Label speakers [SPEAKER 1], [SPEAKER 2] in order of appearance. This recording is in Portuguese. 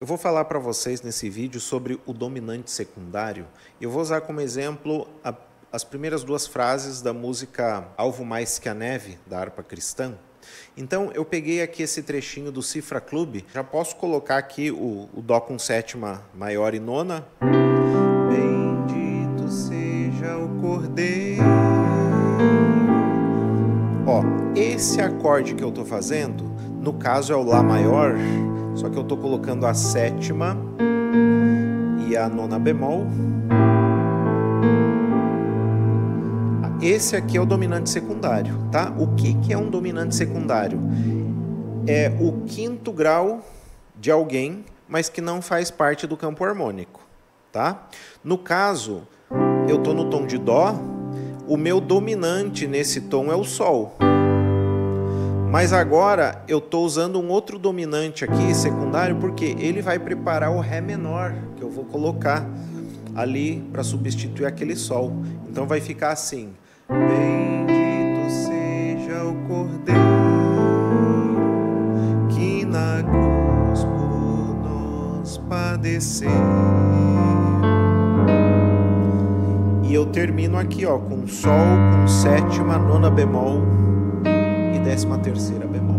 [SPEAKER 1] Eu vou falar para vocês nesse vídeo sobre o dominante secundário. Eu vou usar como exemplo a, as primeiras duas frases da música Alvo Mais Que a Neve, da harpa cristã. Então eu peguei aqui esse trechinho do Cifra Clube, já posso colocar aqui o, o Dó com sétima maior e nona. Bendito seja o Cordeiro. Ó, esse acorde que eu estou fazendo, no caso é o Lá maior, só que eu estou colocando a sétima e a nona bemol. Esse aqui é o dominante secundário, tá? O que, que é um dominante secundário? É o quinto grau de alguém, mas que não faz parte do campo harmônico, tá? No caso, eu estou no tom de Dó, o meu dominante nesse tom é o Sol. Mas agora eu estou usando um outro dominante aqui, secundário, porque ele vai preparar o Ré menor, que eu vou colocar ali para substituir aquele Sol. Então vai ficar assim. Bendito seja o Cordeiro que na cruz por nós padeceu. E eu termino aqui ó, com Sol, com sétima, nona bemol décima terceira bemol.